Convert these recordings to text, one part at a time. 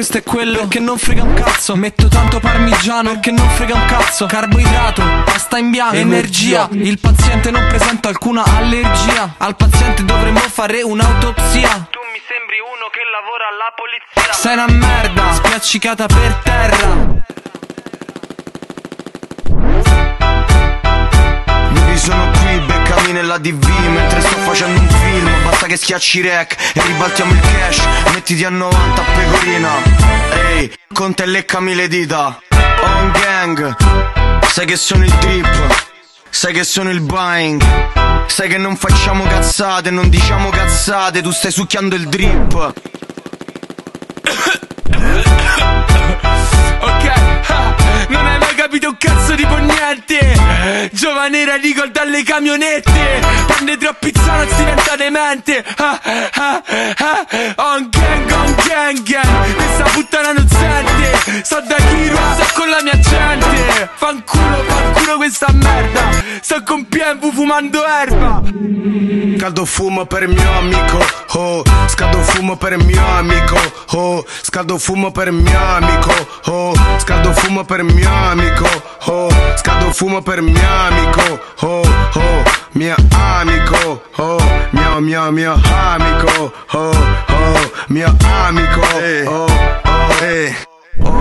questo è quello Perché non frega un cazzo. Metto tanto parmigiano Perché non frega un cazzo. Carboidrato, pasta in bianco. Energia. Il paziente non presenta alcuna allergia. Al paziente dovremmo fare un'autopsia. Tu mi sembri uno che lavora alla polizia. Sei una merda Spiaccicata per terra nella DV Mentre sto facendo un film. Basta che schiacci rec e ribaltiamo il cash. Mettiti a 90 pecorina. Ehi, con te leccami le dita. On gang. Sai che sono il drip. Sai che sono il buying. Sai che non facciamo cazzate, non diciamo cazzate. Tu stai succhiando il drip niente Giovane radical dalle camionette. Prende troppi Xanax diventa demente. Ah, ah, ah, Sto con la mia gente. Fanculo, fanculo questa merda. Sto con Piembu fumando erba. Scaldo fumo per il mio amico, oh. Scaldo fumo per il mio amico, oh. Scaldo fumo per il mio amico, oh. Scaldo fumo per il mio amico, oh. Scaldo fumo per il mio amico, oh oh. Mio amico, oh. Mio mio mio amico, oh oh. Mio amico, oh.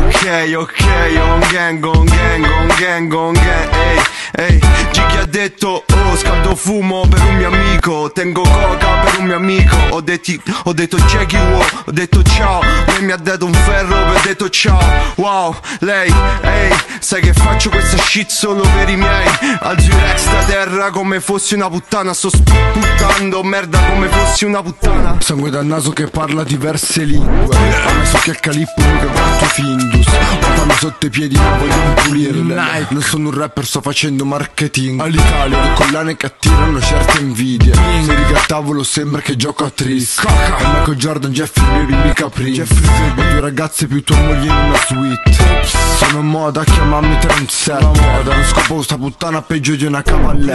Ok, ok, on gang, on gang, on gang, on gang, ehi, ehi Gigi ha detto, oh, scaldo fumo per un mio amico Tengo coca per un mio amico. Ho, detti, ho detto Jackie wow, ho detto ciao. Lei mi ha dato un ferro e ho detto ciao. Wow, lei, ehi, sai che faccio questa shit solo per i miei? Alzo da terra come fossi una puttana Sto sputtando merda come fossi una puttana. Sangue dal naso che parla diverse lingue. A me so che è Calippo che guardo Findus. Portami sotto i piedi ma voglio pulirle. Non sono un rapper sto facendo marketing. All'Italia ho collane che attirano certe invidie. Se riga a tavolo sembra che gioco a tris. E Michael Jordan, Jeffrey Leary, mica Prince Ho due ragazze più tua moglie in una suite. Sono in moda, chiamami trendset moda, non scopo sta puttana peggio di una cavalletta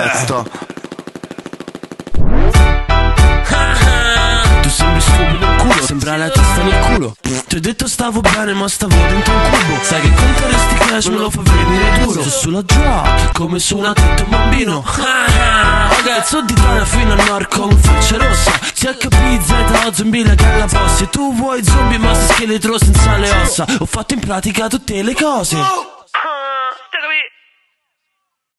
Tu sembri stupido un culo, sembra la testa nel culo. Ti ho detto stavo bene ma stavo dentro un cubo. Sai che conteresti cash me lo fa venire duro. Se sulla giochi come su una tetta un bambino. Pezzo di tana fino al nord come freccia rossa. CHP, Z, zombie la galla posse Tu vuoi zombie ma sei scheletro senza le ossa. Ho fatto in pratica tutte le cose